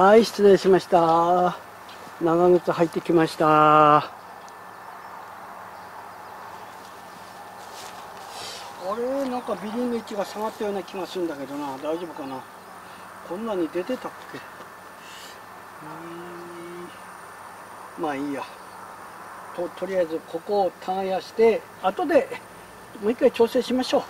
はい失礼しました。長靴入ってきました。あれなんかビリンの位置が下がったような気がするんだけどな。大丈夫かな。こんなに出てたっけ？まあいいや。ととりあえずここを耕して後でもう一回調整しましょう。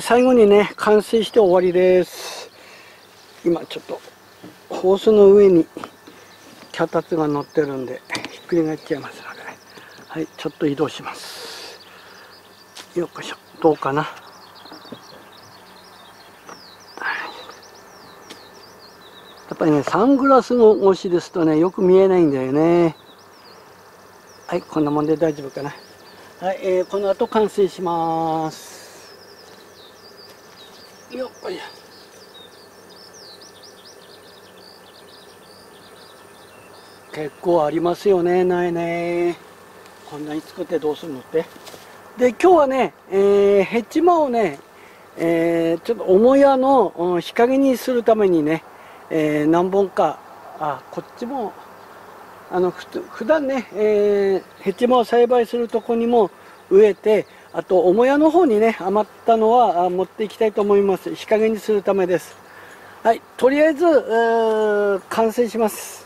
最後にね完成して終わりです。今ちょっとホースの上に脚立が乗ってるんでひっくり返っちゃいますので。はいちょっと移動します。よっこいしょ。どうかな。やっぱりねサングラスの越しですとねよく見えないんだよね。はいこんなもんで大丈夫かな。はい、えーこの後完成します。よっこいしょ結構ありますよねないねこんなに作ってどうするのって。で今日はね、えーヘッジマをね、えーちょっと母屋のうん日陰にするためにね、えー何本かあこっちもあのふつ普段ね、えーヘッジマを栽培するとこにも植えてあと母屋の方にね余ったのは持っていきたいと思います。日陰にするためです。はいとりあえず、完成します。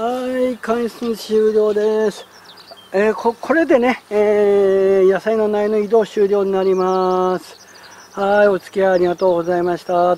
はい回数終了です。えー、ここれでね、えー、野菜の苗の移動終了になります。はいお付き合いありがとうございました。